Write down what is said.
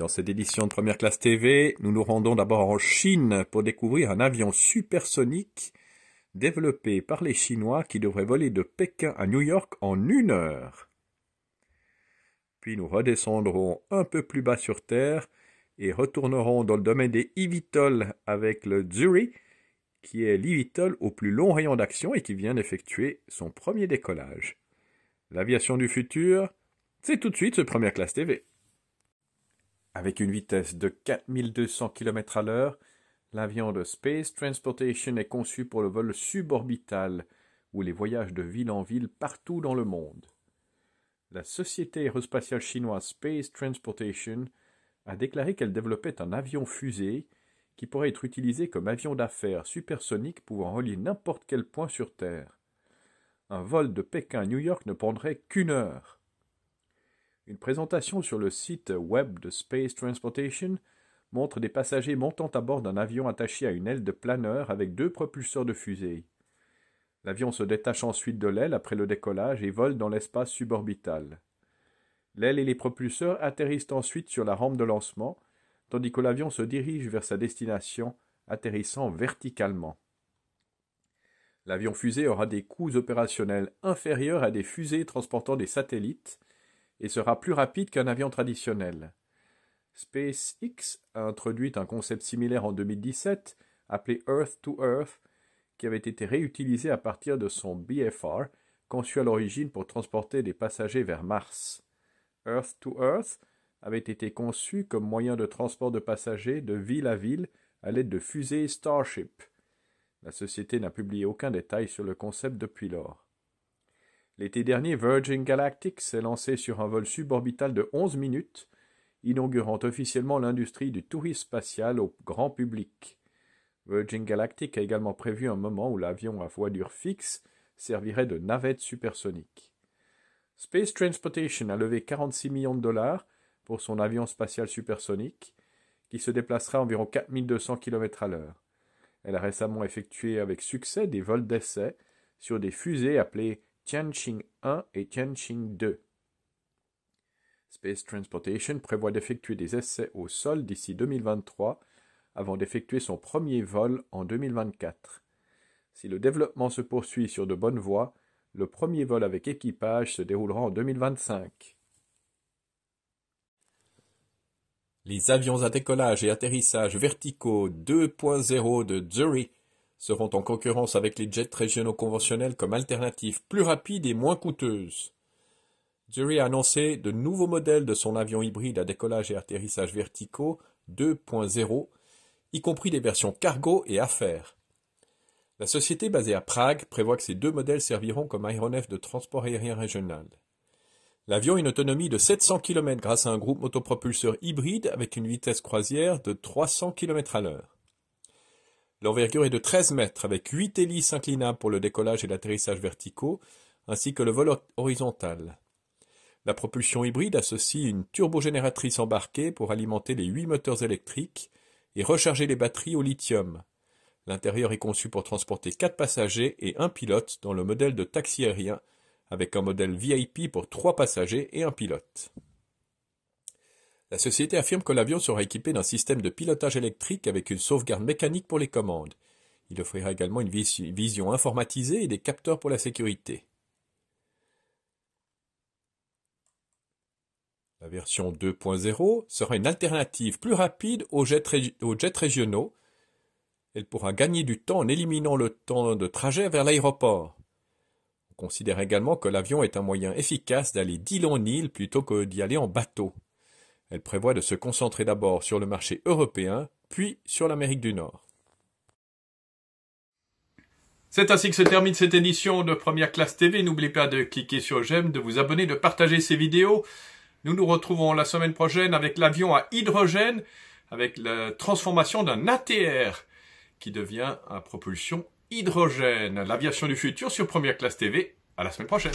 Dans cette édition de Première Classe TV, nous nous rendons d'abord en Chine pour découvrir un avion supersonique développé par les Chinois qui devrait voler de Pékin à New York en une heure. Puis nous redescendrons un peu plus bas sur Terre et retournerons dans le domaine des eVTOL avec le Zuri, qui est l'eVTOL au plus long rayon d'action et qui vient d'effectuer son premier décollage. L'aviation du futur, c'est tout de suite ce Première Classe TV. Avec une vitesse de 4200 km à l'heure, l'avion de Space Transportation est conçu pour le vol suborbital ou les voyages de ville en ville partout dans le monde. La société aérospatiale chinoise Space Transportation a déclaré qu'elle développait un avion-fusée qui pourrait être utilisé comme avion d'affaires supersonique pouvant relier n'importe quel point sur Terre. Un vol de Pékin à New York ne prendrait qu'une heure. Une présentation sur le site web de Space Transportation montre des passagers montant à bord d'un avion attaché à une aile de planeur avec deux propulseurs de fusée. L'avion se détache ensuite de l'aile après le décollage et vole dans l'espace suborbital. L'aile et les propulseurs atterrissent ensuite sur la rampe de lancement, tandis que l'avion se dirige vers sa destination, atterrissant verticalement. L'avion fusée aura des coûts opérationnels inférieurs à des fusées transportant des satellites et sera plus rapide qu'un avion traditionnel. SpaceX a introduit un concept similaire en 2017 appelé Earth to Earth qui avait été réutilisé à partir de son BFR conçu à l'origine pour transporter des passagers vers Mars. Earth to Earth avait été conçu comme moyen de transport de passagers de ville à ville à l'aide de fusées Starship. La société n'a publié aucun détail sur le concept depuis lors. L'été dernier, Virgin Galactic s'est lancé sur un vol suborbital de 11 minutes, inaugurant officiellement l'industrie du tourisme spatial au grand public. Virgin Galactic a également prévu un moment où l'avion à voilure fixe servirait de navette supersonique. Space Transportation a levé 46 millions de dollars pour son avion spatial supersonique, qui se déplacera à environ 4200 km à l'heure. Elle a récemment effectué avec succès des vols d'essai sur des fusées appelées Tianqing 1 et Tianqing 2. Space Transportation prévoit d'effectuer des essais au sol d'ici 2023 avant d'effectuer son premier vol en 2024. Si le développement se poursuit sur de bonnes voies, le premier vol avec équipage se déroulera en 2025. Les avions à décollage et atterrissage verticaux 2.0 de Zuri seront en concurrence avec les jets régionaux conventionnels comme alternative plus rapide et moins coûteuse. Zuri a annoncé de nouveaux modèles de son avion hybride à décollage et atterrissage verticaux 2.0, y compris des versions cargo et affaires. La société basée à Prague prévoit que ces deux modèles serviront comme aéronef de transport aérien régional. L'avion a une autonomie de 700 km grâce à un groupe motopropulseur hybride avec une vitesse croisière de 300 km à l'heure. L'envergure est de 13 mètres avec 8 hélices inclinables pour le décollage et l'atterrissage verticaux, ainsi que le vol horizontal. La propulsion hybride associe une turbogénératrice embarquée pour alimenter les 8 moteurs électriques et recharger les batteries au lithium. L'intérieur est conçu pour transporter 4 passagers et un pilote dans le modèle de taxi aérien, avec un modèle VIP pour 3 passagers et un pilote. La société affirme que l'avion sera équipé d'un système de pilotage électrique avec une sauvegarde mécanique pour les commandes. Il offrira également une vision informatisée et des capteurs pour la sécurité. La version 2.0 sera une alternative plus rapide aux jets, aux jets, régionaux. Elle pourra gagner du temps en éliminant le temps de trajet vers l'aéroport. On considère également que l'avion est un moyen efficace d'aller d'île en île plutôt que d'y aller en bateau. Elle prévoit de se concentrer d'abord sur le marché européen, puis sur l'Amérique du Nord. C'est ainsi que se termine cette édition de Première Classe TV. N'oubliez pas de cliquer sur j'aime, de vous abonner, de partager ces vidéos. Nous nous retrouvons la semaine prochaine avec l'avion à hydrogène, avec la transformation d'un ATR qui devient à propulsion hydrogène. L'aviation du futur sur Première Classe TV. À la semaine prochaine.